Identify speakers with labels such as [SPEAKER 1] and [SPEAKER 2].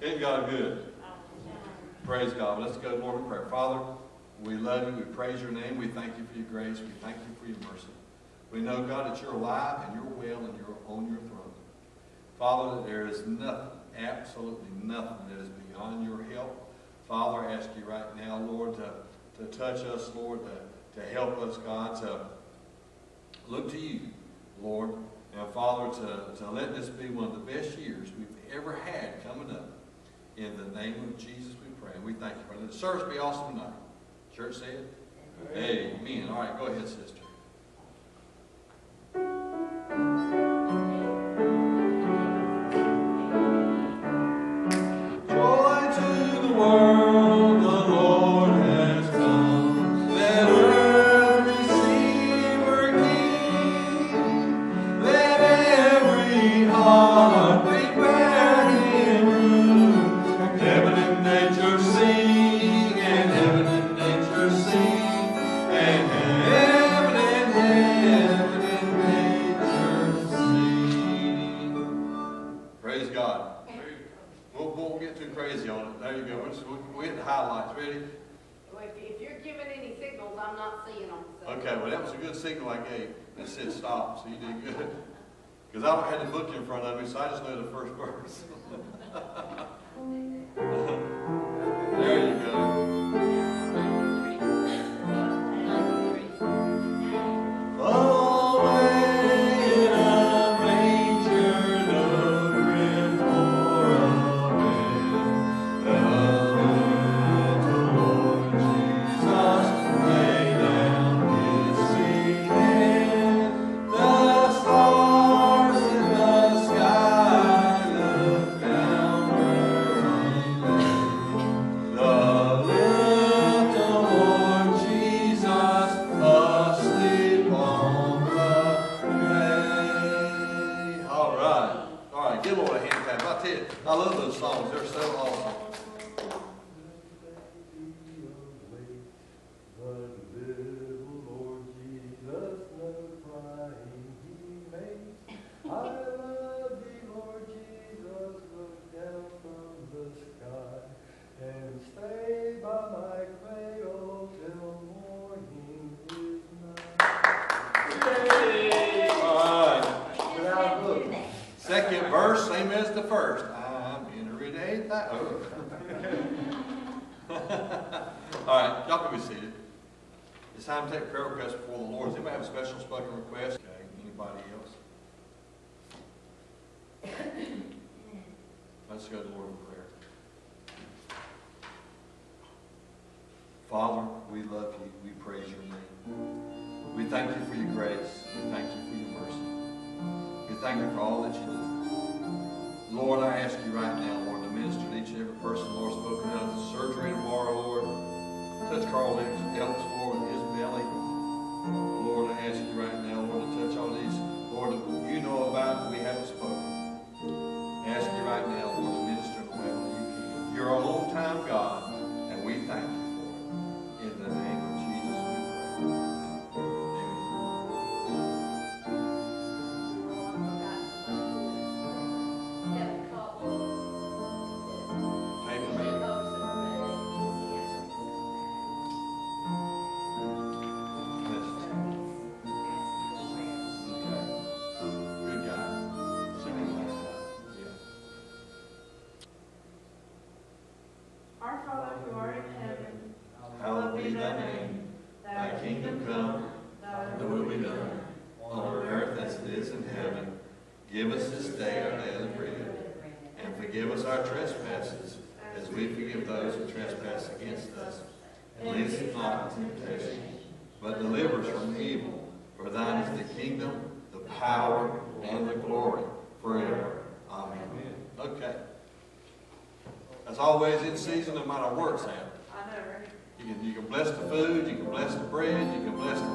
[SPEAKER 1] Ain't God good? Praise God. Let's go, Lord, in prayer. Father, we love you. We praise your name. We thank you for your grace. We thank you for your mercy. We know, God, that you're alive and you're well and you're on your throne. Father, there is nothing, absolutely nothing that is beyond your help. Father, I ask you right now, Lord, to, to touch us, Lord, to, to help us, God, to look to you, Lord. And Father, to, to let this be one of the best years we've ever had coming up. In the name of Jesus we pray. And we thank you for it. The service be awesome tonight. Church said? Amen. Amen. All right, go ahead, sister. Praise God. We'll, won't get too crazy on it. There you go. We'll, just, we'll, we'll hit the highlights. Ready?
[SPEAKER 2] Well, if, if you're giving any signals, I'm not seeing them. so-
[SPEAKER 1] Okay, well, that was a good signal I gave. It said stop, so you did good. Because I have the book in front of me, so I just know the first verse.
[SPEAKER 3] morning is nigh.
[SPEAKER 1] All right.
[SPEAKER 3] Without book.
[SPEAKER 1] Second verse, same as the first. I'm in a redate that. Oh. All right, y'all can be seated. It's time to take prayer requests before the Lord. Does anybody have a special spoken request? Okay, anybody else? Let's go to the Lord in prayer. Father, we love you. We praise your name. We thank you for your grace. We thank you for your mercy. We thank you for all that you do. Lord, I ask you right now, person, Lord, spoken out of surgery tomorrow, Lord. Touch Carl Ellis, Lord, with his belly. Give us this day our daily bread. And forgive us our trespasses, as we forgive those who trespass against us. And lead us not into temptation, but deliver us from evil. For thine is the kingdom, the power, and the glory forever. Amen. Okay. As always, in season, no matter where it's at.
[SPEAKER 4] I know, right?
[SPEAKER 1] You can, you can bless the food, you can bless the bread, you can bless the